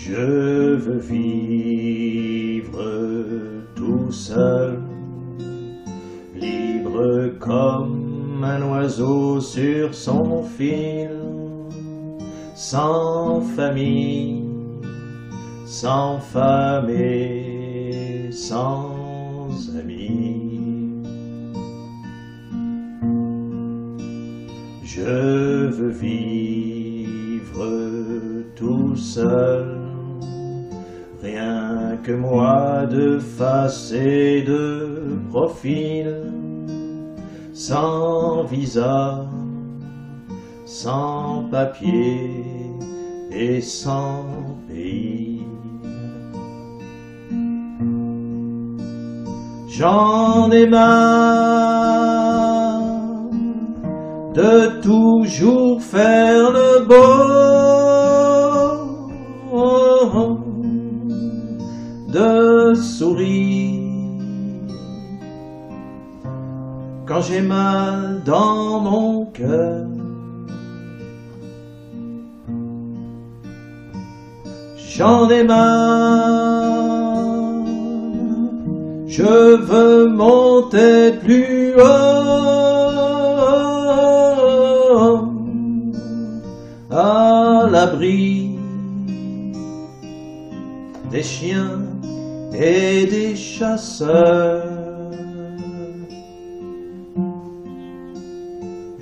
Je veux vivre tout seul, libre comme un oiseau sur son fil, sans famille, sans femme sans amis. Je veux vivre tout seul rien que moi de face et de profil, sans visa, sans papier et sans pays. J'en ai marre de toujours faire le beau quand j'ai mal dans mon cœur. J'en ai marre, je veux monter plus haut à l'abri des chiens et des chasseurs.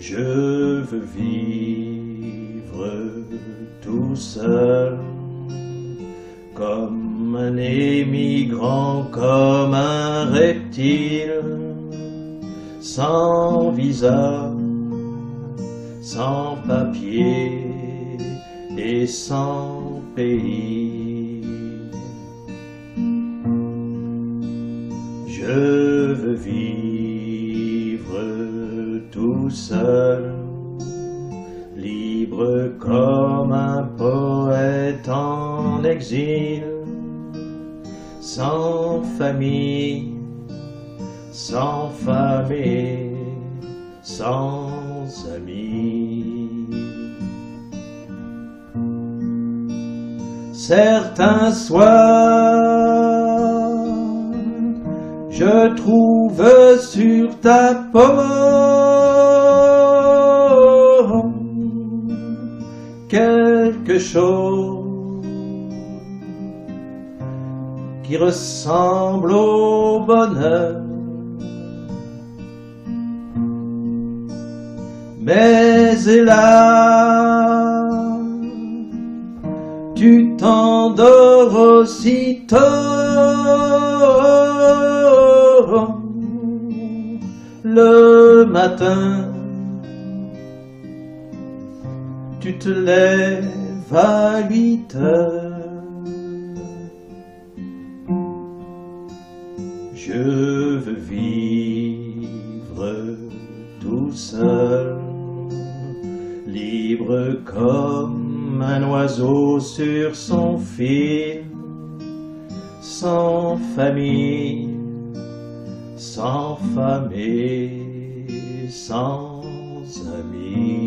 Je veux vivre tout seul, comme un émigrant, comme un reptile, sans visa, sans papier et sans pays. Je veux vivre seul, libre comme un poète en exil, sans famille, sans et sans amis. Certains soirs, je trouve sur ta peau quelque chose qui ressemble au bonheur. Mais hélas, tu t'endors aussitôt. Le matin, tu te lèves à huit heures. Je veux vivre tout seul, libre comme un oiseau sur son fil, sans famille, sans et sans amis.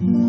Mm-hmm.